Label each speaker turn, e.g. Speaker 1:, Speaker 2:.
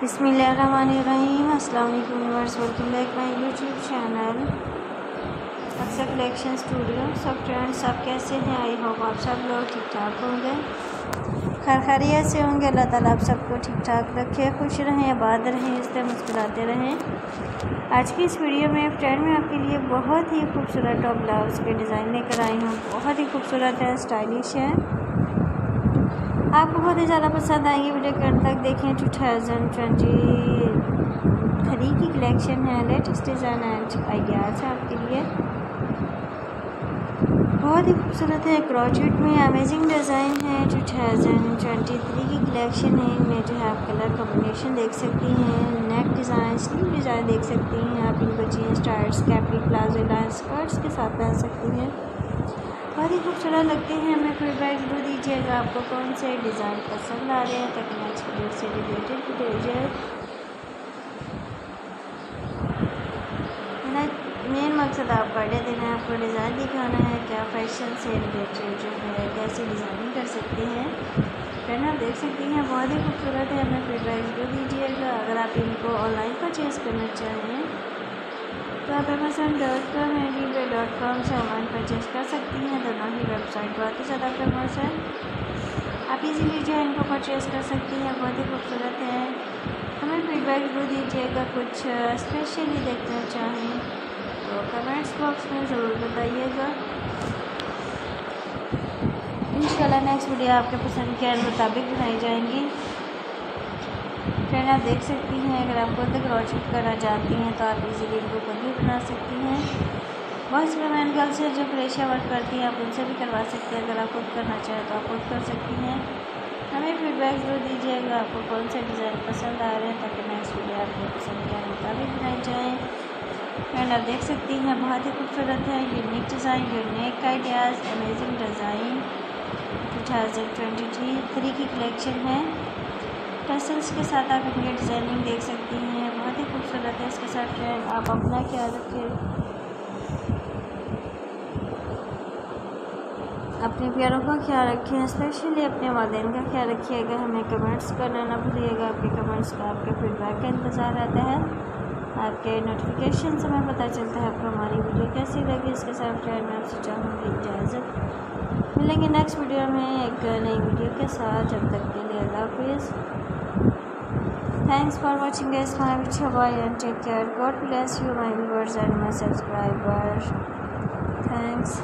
Speaker 1: बिसमीम वालेकुम viewers, welcome back my YouTube channel. अक्सर कलेक्शन स्टूडियो सब फ्रेंड्स सब कैसे हैं? आई होप आप सब लोग ठीक ठाक होंगे। खैर, खैरियत से होंगे। अल्लाह ताला आप सबको ठीक ठाक रखे, खुश रहें, आबाद रहें, इस तरह मुस्कुराते रहें। आज की इस वीडियो में फ्रेंड में आपके लिए बहुत ही खूबसूरत टॉप ब्लाउज़ के डिज़ाइन लेकर आई हूँ। बहुत ही खूबसूरत है स्टाइलिश है। आपको बहुत ही ज़्यादा पसंद आएँगी वीडियो के अंत तक देखें टू थाउज़ेंड ट्वेंटी थ्री की कलेक्शन है। लेटेस्ट डिज़ाइन एंड आइडियाज़ है आपके लिए। बहुत ही खूबसूरत है क्रॉचेट में। अमेजिंग डिज़ाइन है। टू थाउज़ेंड ट्वेंटी थ्री की कलेक्शन है। इनमें जो है आप कलर कॉम्बिनेशन देख सकती हैं। नेक डिज़ाइन स्लीव डिज़ाइन देख सकती हैं। आप इनको jeans tights capri palazzo line skirts के साथ पहन सकती हैं। बहुत ही खूबसूरत लगते हैं। हमें फीडबैक ज़रूर दीजिएगा। आपको कौन से डिज़ाइन पसंद आ रहे हैं? वीडियो से रिलेटेड वीडियो मेन मकसद आपको आइडिया देना है, आपको डिज़ाइन दिखाना है। क्या फ़ैशन से रिलेटेड जो है, कैसे डिज़ाइनिंग कर सकते हैं? फ्रेंड आप देख सकती हैं, बहुत ही खूबसूरत है। हमें फीडबैक ज़रूर दीजिएगा। अगर आप इनको ऑनलाइन परचेज़ करना चाहें तो आप Amazon dot com and eBay dot com से ऑनलाइन परचेज कर सकती हैं, दोनों ही वेबसाइट बहुत ही ज़्यादा फ़ेमस है। आप इजीली जो है इनको परचेज़ कर सकती हैं, बहुत ही खूबसूरत है। हमें फीडबैक ज़रूर दीजिएगा, कुछ स्पेशली देखना चाहें तो कमेंट्स बॉक्स में ज़रूर बताइएगा। इन नेक्स्ट वीडियो आपके पसंद के मुताबिक बनाई जाएँगी। फ्रेंड आप देख सकती हैं। अगर आप खुद क्रॉचिंग करना चाहती हैं तो आप इजीली इनको खुद भी बना सकती हैं। बहुत सी वमेन गर्ल्स हैं जो क्रेशिया वर्क करती हैं, आप उनसे भी करवा सकते हैं। अगर आप खुद करना चाहें तो आप खुद कर सकती हैं। हमें फीडबैक ज़रूर दीजिएगा आपको कौन से डिज़ाइन पसंद आ रहे हैं, ताकि नेक्स्ट वीडियो आपको पसंद के मुताबिक बनाई जाए। फ्रेंड आप देख सकती हैं, बहुत ही खूबसूरत है। Unique design unique ideas amazing design two thousand twenty three की कलेक्शन है। टसल्स के साथ आप इनकी डिज़ाइनिंग देख सकती हैं। बहुत ही खूबसूरत है इसके साथ ट्रेंड आप अपना ख्याल रखें? अपने प्यारों का ख्याल रखें? स्पेशली अपने वालदेन का ख्याल रखिएगा हमें कमेंट्स करना ना भूलिएगा, आपके कमेंट्स का आपके फीडबैक का इंतज़ार रहता है। आपके नोटिफिकेशन से हमें पता चलता है आपको हमारी वीडियो कैसी लगी। इसके साथ फ्रेंड मैं आपसे चाहूँगी इजाज़त। मिलेंगे नेक्स्ट वीडियो में एक नई वीडियो के साथ। जब तक के लिए अल्लाह हाफिज़। Thanks for watching guys my video bye and take care. God bless you my viewers and my subscribers. Thanks.